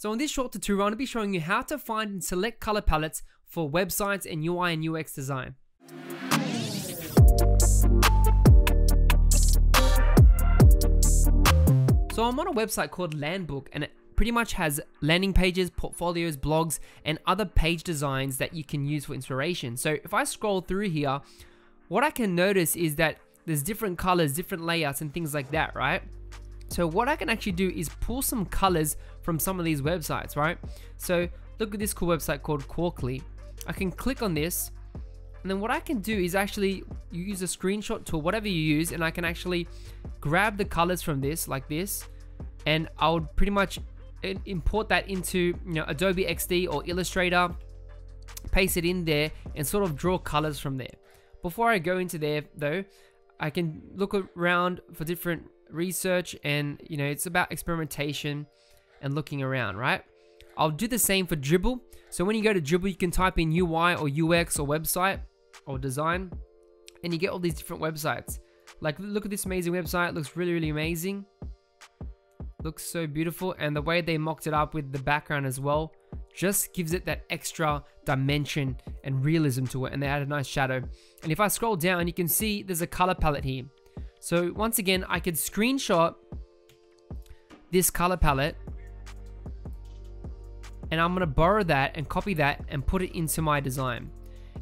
So in this short tutorial, I'm going to be showing you how to find and select color palettes for websites and UI and UX design. So I'm on a website called Landbook and it pretty much has landing pages, portfolios, blogs, and other page designs that you can use for inspiration. So if I scroll through here, what I can notice is that there's different colors, different layouts, and things like that, right? So what I can actually do is pull some colors from some of these websites, right? So look at this cool website called Quarkly. I can click on this and then what I can do is actually use a screenshot tool, whatever you use, and I can actually grab the colors from this like this and I would pretty much eh, import that into you know Adobe XD or Illustrator, paste it in there and sort of draw colors from there. Before I go into there though, I can look around for different research and you know it's about experimentation and looking around right? I'll do the same for Dribbble. So when you go to Dribbble you can type in UI or UX or website or design and you get all these different websites. Like look at this amazing website. It looks really really amazing. Looks so beautiful. And the way they mocked it up with the background as well just gives it that extra dimension and realism to it. And they add a nice shadow. And if I scroll down you can see there's a color palette here so once again, I could screenshot this color palette and I'm gonna borrow that and copy that and put it into my design.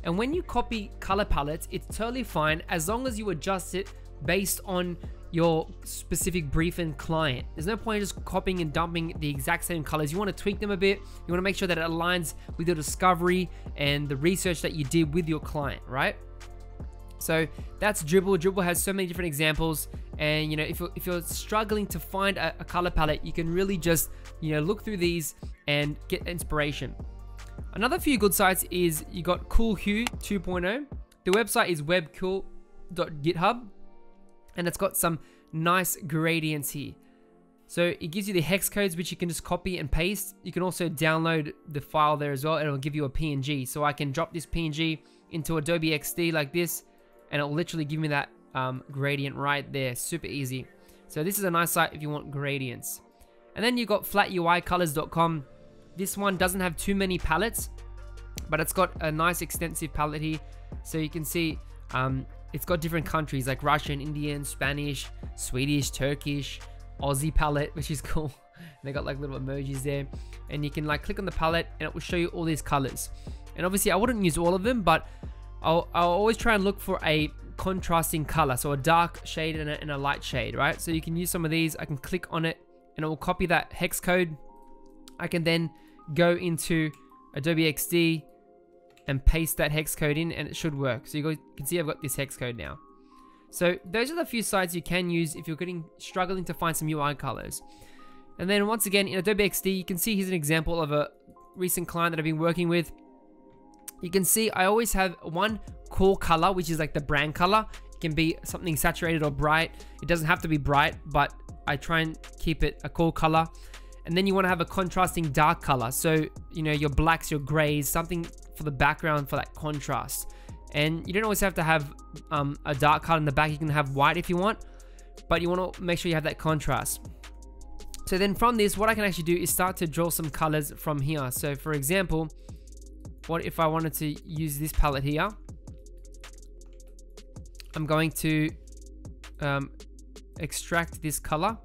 And when you copy color palettes, it's totally fine as long as you adjust it based on your specific brief and client. There's no point in just copying and dumping the exact same colors. You want to tweak them a bit. You want to make sure that it aligns with your discovery and the research that you did with your client, right? So that's Dribbble. Dribbble has so many different examples, and you know if you're, if you're struggling to find a, a color palette, you can really just you know look through these and get inspiration. Another few good sites is you got Cool Hue 2.0. The website is webkul.github, and it's got some nice gradients here. So it gives you the hex codes which you can just copy and paste. You can also download the file there as well. It'll give you a PNG. So I can drop this PNG into Adobe XD like this and it'll literally give me that um, gradient right there. Super easy. So this is a nice site if you want gradients. And then you've got flatUIcolors.com this one doesn't have too many palettes but it's got a nice extensive palette here. So you can see um, it's got different countries like Russian, Indian, Spanish, Swedish, Turkish, Aussie palette which is cool. They got like little emojis there. And you can like click on the palette and it will show you all these colors. And obviously I wouldn't use all of them but I'll, I'll always try and look for a contrasting color, so a dark shade and a, and a light shade, right? So you can use some of these, I can click on it and it will copy that hex code. I can then go into Adobe XD and paste that hex code in and it should work. So you can see I've got this hex code now. So those are the few sites you can use if you're getting struggling to find some UI colors. And then once again in Adobe XD, you can see here's an example of a recent client that I've been working with you can see I always have one core color, which is like the brand color. It can be something saturated or bright. It doesn't have to be bright, but I try and keep it a cool color. And then you want to have a contrasting dark color. So, you know, your blacks, your grays, something for the background for that contrast. And you don't always have to have um, a dark color in the back. You can have white if you want, but you want to make sure you have that contrast. So then from this, what I can actually do is start to draw some colors from here. So for example, what if I wanted to use this palette here? I'm going to um, extract this color.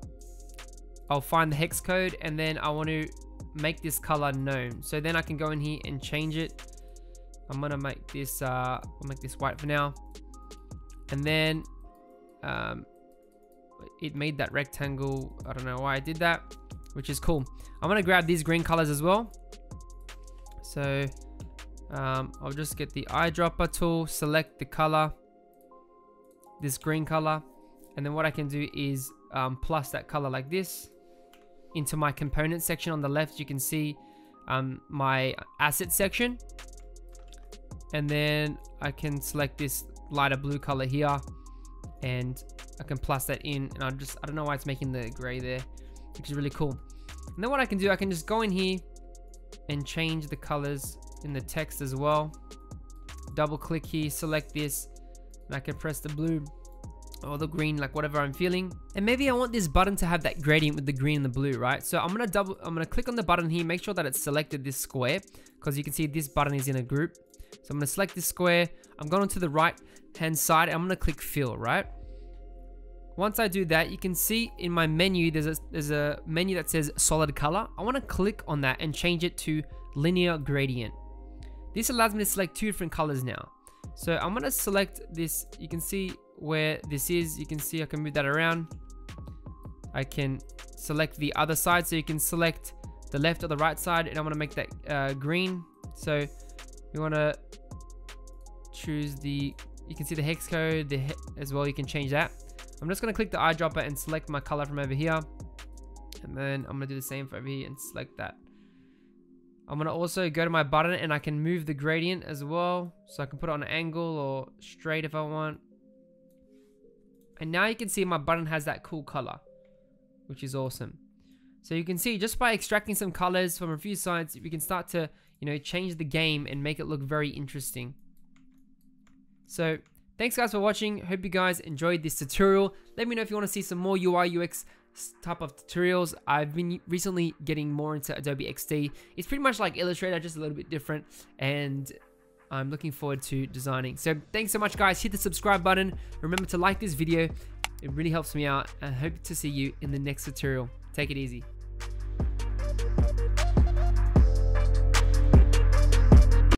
I'll find the hex code and then I want to make this color known. So then I can go in here and change it. I'm gonna make this, uh, I'll make this white for now. And then um, it made that rectangle. I don't know why I did that, which is cool. I'm gonna grab these green colors as well. So um, I'll just get the eyedropper tool, select the color, this green color, and then what I can do is um, plus that color like this into my component section on the left. You can see um, my asset section, and then I can select this lighter blue color here, and I can plus that in, and I just I don't know why it's making the gray there, which is really cool. And then what I can do, I can just go in here and change the colors in the text as well. Double click here, select this, and I can press the blue or the green, like whatever I'm feeling. And maybe I want this button to have that gradient with the green and the blue, right? So I'm gonna double, I'm gonna click on the button here, make sure that it's selected this square, because you can see this button is in a group. So I'm gonna select this square, I'm going to the right hand side, I'm gonna click fill, right? Once I do that, you can see in my menu, there's a, there's a menu that says solid color. I wanna click on that and change it to linear gradient. This allows me to select two different colors now. So I'm gonna select this, you can see where this is, you can see I can move that around. I can select the other side, so you can select the left or the right side, and I wanna make that uh, green. So you wanna choose the, you can see the hex code the he as well, you can change that. I'm just gonna click the eyedropper and select my color from over here. And then I'm gonna do the same for over here and select that. I'm gonna also go to my button and I can move the gradient as well. So I can put it on an angle or straight if I want. And now you can see my button has that cool color, which is awesome. So you can see just by extracting some colors from a few sides, we can start to, you know, change the game and make it look very interesting. So thanks guys for watching. Hope you guys enjoyed this tutorial. Let me know if you want to see some more UI UX type of tutorials. I've been recently getting more into Adobe XD. It's pretty much like Illustrator, just a little bit different. And I'm looking forward to designing. So thanks so much guys. Hit the subscribe button. Remember to like this video. It really helps me out. I hope to see you in the next tutorial. Take it easy.